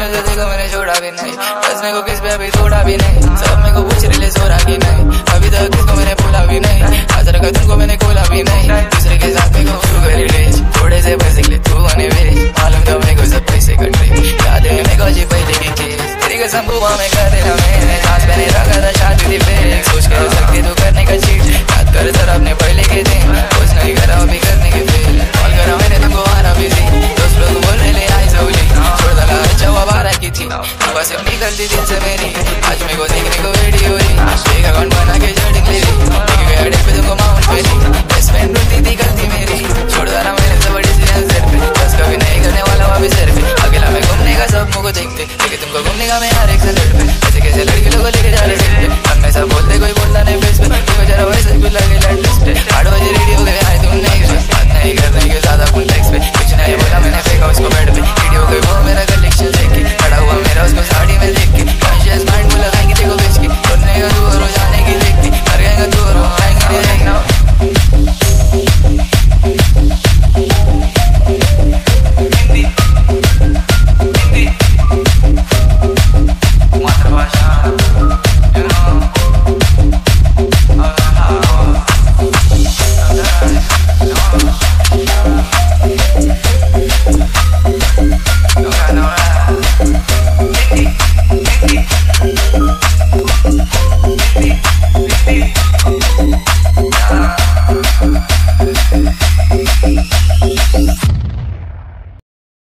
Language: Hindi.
में से देखो मैंने छोड़ा भी नहीं। बस मेरे को किस पे अभी थोड़ा भी नहीं। सब मेरे को पूछ रिले सो रहा की नहीं। अभी तक किसको मैंने भूला भी नहीं। आज रखा तुमको मैंने खोला भी नहीं। दूसरे के साथ मेरे को शुरू करी थोड़े से पैसे के लिए तू आने मेरे। मालूम था मेरे को सब पैसे कट रहे। याद है मेरे को जी पहले की केस तेरी कसम बुआ में कर देना मैंने। सांस मैंने रखा था शादी थी फेक सोच के सकती तू करने का चीट याद कर सर अपने पहले के दिन। बस निकलती Bye.